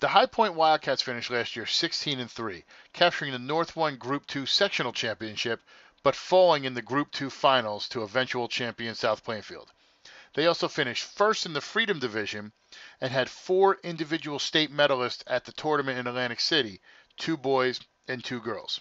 The High Point Wildcats finished last year 16 and 3, capturing the North 1 Group 2 sectional championship, but falling in the Group 2 finals to eventual champion South Plainfield. They also finished first in the Freedom Division and had four individual state medalists at the tournament in Atlantic City two boys and two girls.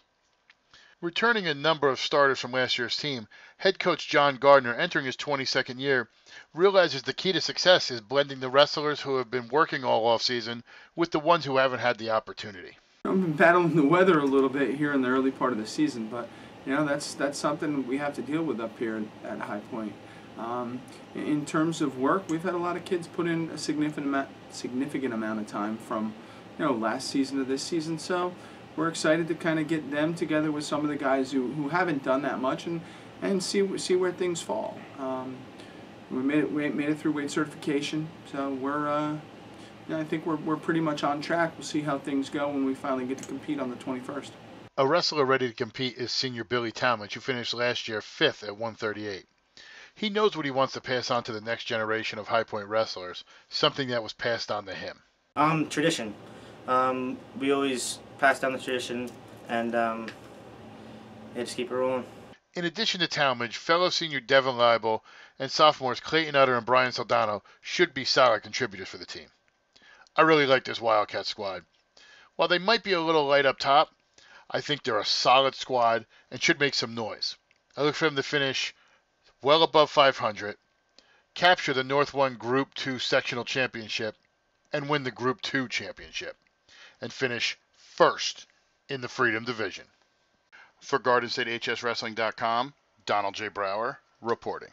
Returning a number of starters from last year's team, head coach John Gardner, entering his 22nd year, realizes the key to success is blending the wrestlers who have been working all offseason with the ones who haven't had the opportunity. I've been battling the weather a little bit here in the early part of the season, but you know that's that's something we have to deal with up here at High Point. Um, in terms of work, we've had a lot of kids put in a significant amount, significant amount of time from you know last season to this season. So we're excited to kind of get them together with some of the guys who, who haven't done that much and, and see see where things fall. Um, we made it we made it through weight certification, so we're uh, I think we're we're pretty much on track. We'll see how things go when we finally get to compete on the 21st. A wrestler ready to compete is senior Billy Talmadge, who finished last year fifth at 138. He knows what he wants to pass on to the next generation of High Point wrestlers, something that was passed on to him. Um, tradition. Um, we always pass down the tradition and um, yeah, just keep it rolling. In addition to Talmadge, fellow senior Devin Leibel and sophomores Clayton Utter and Brian Saldano should be solid contributors for the team. I really like this Wildcat squad. While they might be a little light up top, I think they're a solid squad and should make some noise. I look for them to finish well above 500, capture the North 1 Group 2 sectional championship, and win the Group 2 championship, and finish first in the Freedom Division. For GardenStateHSWrestling.com, Donald J. Brower reporting.